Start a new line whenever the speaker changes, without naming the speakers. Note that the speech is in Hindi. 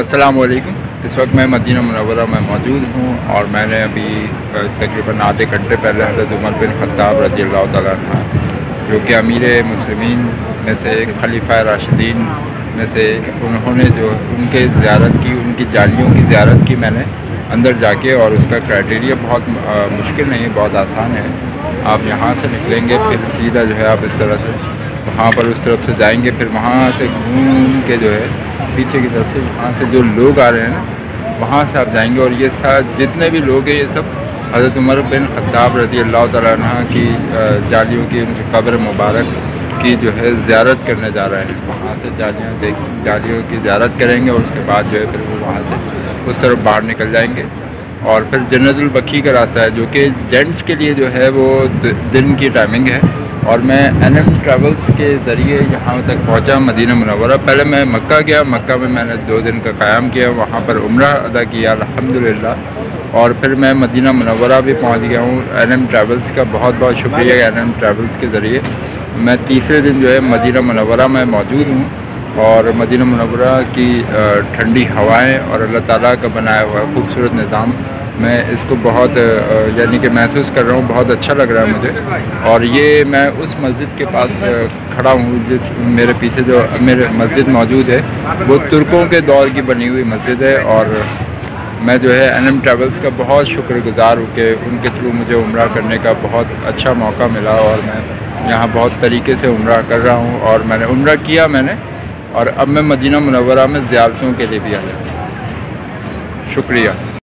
अस्सलाम वालेकुम इस वक्त मैं मदीना मनवरा में मौजूद हूँ और मैंने अभी तकरीबन आधे घंटे पहले हज़रत उमर बिन ख़त्ताब रज़ी अल्लाह जो कि अमीर मुसलिमीन में से एक खलीफा राशिदीन में से एक, उन्होंने जो उनके ज़्यारत की, उनकी जालियों की ज़्यारत की मैंने अंदर जाके और उसका क्राइटेरिया बहुत मुश्किल नहीं, बहुत आसान है। आप यहाँ से निकलेंगे, फिर सीधा जो है आप इस तरह से वहाँ पर उस तरफ़ से जाएँगे, फिर वहाँ से घूम के जो है पीछे की तरफ़ से, वहाँ से जो लोग आ रहे हैं ना, वहाँ से आप जाएँगे और ये साथ जितने भी लोग हैं, ये सब हज़रत उमर बिन ख़त्ताब रज़ी अल्लाह तह की जालियों की उनकी कब्र मुबारक की जो है ज़्यारत करने जा रहे हैं। वहाँ से जालियाँ देख, जालियों की ज़्यारत करेंगे और उसके बाद जो है फिर वो वहाँ से उस तरफ़ बाहर निकल जाएँगे। और फिर जन्नतुलबकी का रास्ता है, जो कि जेंट्स के लिए जो है वो दिन की टाइमिंग है। और मैं एन एम ट्रेवल्स के ज़रिए यहाँ तक पहुँचा, मदीना मनवरा पहले मैं मक्का गया, मक्का में मैंने दो दिन का क़्याम किया, वहाँ पर उम्र अदा किया अल्हम्दुलिल्लाह। और फिर मैं मदीना मनवरा भी पहुँच गया हूँ एन एम ट्रेवल्स का। बहुत बहुत शुक्रिया एन एम ट्रेवल्स के ज़रिए। मैं तीसरे दिन जो है मदीना मनवरा में मौजूद हूँ। और मदीना मनवरा की ठंडी हवाएँ और अल्लाह ताला का बनाया हुआ खूबसूरत निज़ाम। मैं इसको बहुत यानी कि महसूस कर रहा हूँ, बहुत अच्छा लग रहा है मुझे। और ये मैं उस मस्जिद के पास खड़ा हूँ जिस, मेरे पीछे जो मेरे मस्जिद मौजूद है, वो तुर्कों के दौर की बनी हुई मस्जिद है। और मैं जो है एन एम ट्रेवल्स का बहुत शुक्रगुजार हूँ कि उनके थ्रू मुझे उम्र करने का बहुत अच्छा मौका मिला और मैं यहाँ बहुत तरीके से उम्र कर रहा हूँ। और मैंने उम्र किया मैंने और अब मैं मदीना मनवरा में ज़्यारतों के लिए भी आया। शुक्रिया।